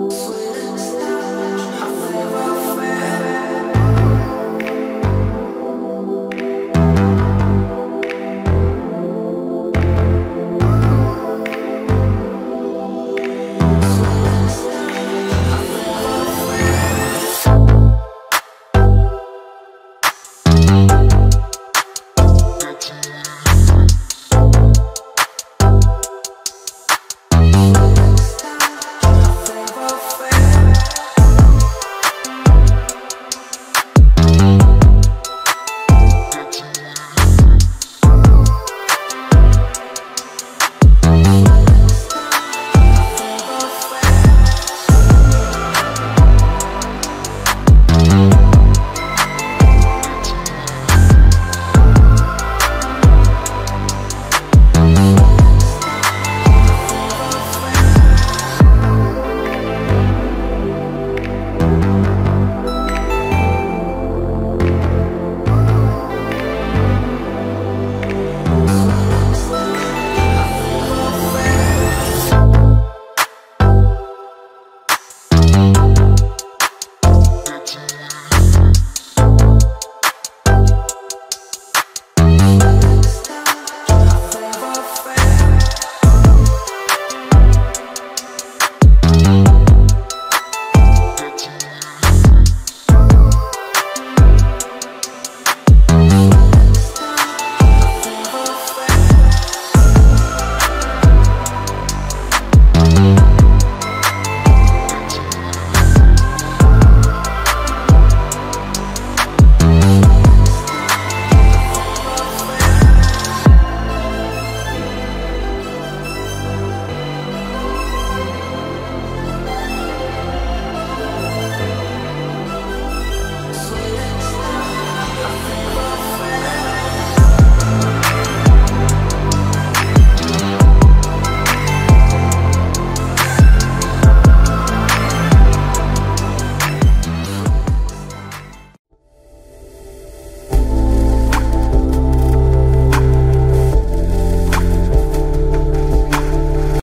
Ooh.